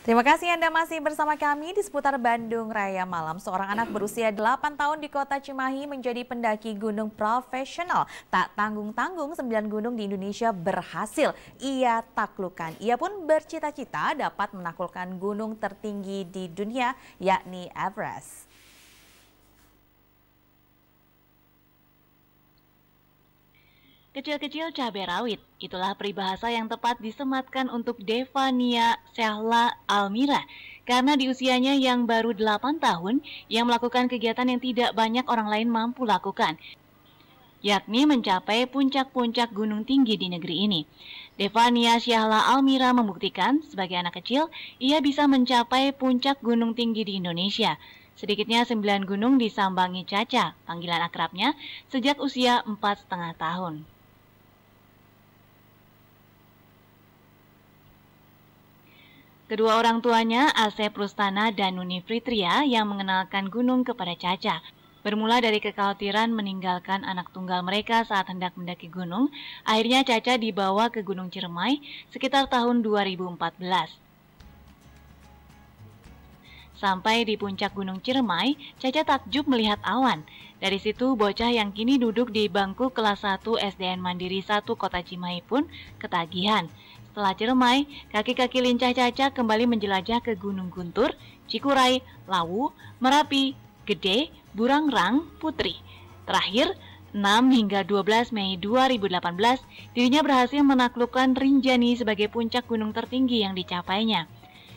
Terima kasih Anda masih bersama kami di seputar Bandung Raya Malam. Seorang anak berusia 8 tahun di kota Cimahi menjadi pendaki gunung profesional. Tak tanggung-tanggung 9 gunung di Indonesia berhasil ia taklukkan. Ia pun bercita-cita dapat menaklukkan gunung tertinggi di dunia yakni Everest. Kecil-kecil cabai rawit, itulah peribahasa yang tepat disematkan untuk Devania Sehla Almira. Karena di usianya yang baru 8 tahun, yang melakukan kegiatan yang tidak banyak orang lain mampu lakukan, yakni mencapai puncak-puncak gunung tinggi di negeri ini. Devania Syahla Almira membuktikan, sebagai anak kecil, ia bisa mencapai puncak gunung tinggi di Indonesia. Sedikitnya sembilan gunung disambangi Caca, panggilan akrabnya, sejak usia empat setengah tahun. Kedua orang tuanya, Asep Rustana dan Nuni Fritria, yang mengenalkan gunung kepada Caca. Bermula dari kekhawatiran meninggalkan anak tunggal mereka saat hendak mendaki gunung, akhirnya Caca dibawa ke Gunung Ciremai sekitar tahun 2014. Sampai di puncak Gunung Ciremai, Caca takjub melihat awan. Dari situ, bocah yang kini duduk di bangku kelas 1 SDN Mandiri 1 Kota Cimahi pun ketagihan. Setelah Ciremai, kaki-kaki lincah Caca kembali menjelajah ke Gunung Guntur, Cikuray, Lawu, Merapi, Gede, Burangrang, Putri. Terakhir, 6 hingga 12 Mei 2018, dirinya berhasil menaklukkan Rinjani sebagai puncak gunung tertinggi yang dicapainya.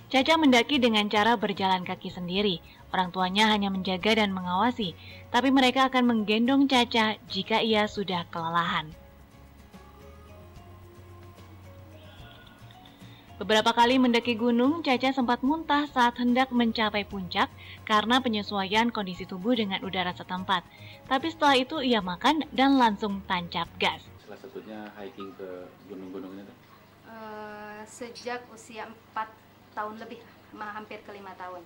Caca mendaki dengan cara berjalan kaki sendiri. Orang tuanya hanya menjaga dan mengawasi, tapi mereka akan menggendong Caca jika ia sudah kelelahan. Beberapa kali mendaki gunung, Caca sempat muntah saat hendak mencapai puncak karena penyesuaian kondisi tubuh dengan udara setempat. Tapi setelah itu ia makan dan langsung tancap gas. Salah satunya hiking ke gunung-gunung ini? Uh, sejak usia 4 tahun lebih, hampir ke lima tahun.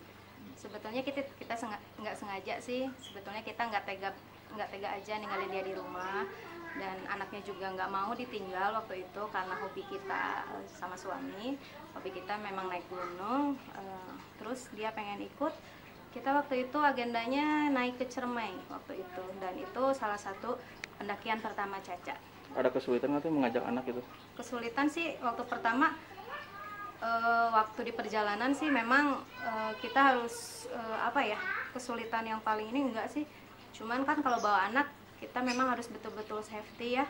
Sebetulnya kita kita nggak sengaja sih, sebetulnya kita nggak tega nggak tega aja ninggalin dia di rumah. Dan anaknya juga nggak mau ditinggal waktu itu karena hobi kita eh, sama suami. Hobi kita memang naik gunung uh, terus dia pengen ikut. Kita waktu itu agendanya naik ke Cermai waktu itu. Dan itu salah satu pendakian pertama Caca. Ada kesulitan nggak tuh mengajak anak itu kesulitan sih waktu pertama uh, waktu di perjalanan sih memang uh, kita harus uh, apa ya kesulitan yang paling ini enggak sih cuman kan kalau bawa anak kita memang harus betul-betul safety ya.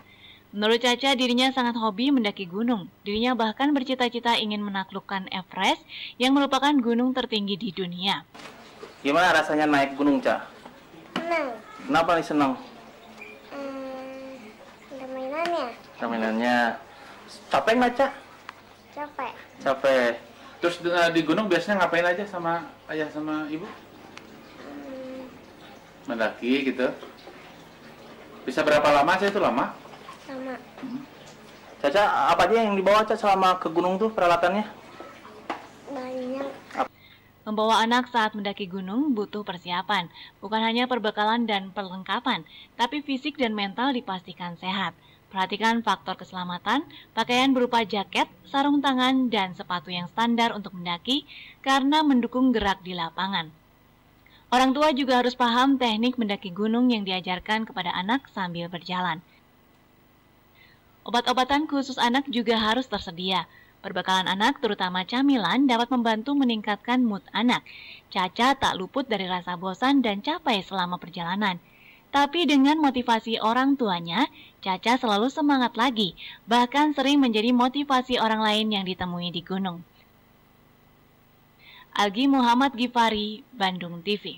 Menurut Caca, dirinya sangat hobi mendaki gunung. Dirinya bahkan bercita-cita ingin menaklukkan Everest yang merupakan gunung tertinggi di dunia. Gimana rasanya naik gunung, Ca? Senang. Kenapa nih senang? Hmm, ada mainannya. Ada mainannya. Capek nggak, Ca? Capek. Capek. Terus eh, di gunung biasanya ngapain aja sama ayah sama ibu? Mendaki gitu. Bisa berapa lama sih itu lama? Lama. Hmm. Caca, apa aja yang dibawa Caca selama ke gunung tuh peralatannya? Banyak. Membawa anak saat mendaki gunung butuh persiapan, bukan hanya perbekalan dan perlengkapan, tapi fisik dan mental dipastikan sehat. Perhatikan faktor keselamatan, pakaian berupa jaket, sarung tangan, dan sepatu yang standar untuk mendaki karena mendukung gerak di lapangan. Orang tua juga harus paham teknik mendaki gunung yang diajarkan kepada anak sambil berjalan. Obat-obatan khusus anak juga harus tersedia. Perbekalan anak, terutama camilan, dapat membantu meningkatkan mood anak. Caca tak luput dari rasa bosan dan capek selama perjalanan. Tapi dengan motivasi orang tuanya, Caca selalu semangat lagi, bahkan sering menjadi motivasi orang lain yang ditemui di gunung. Algi Muhammad Gifari, Bandung TV.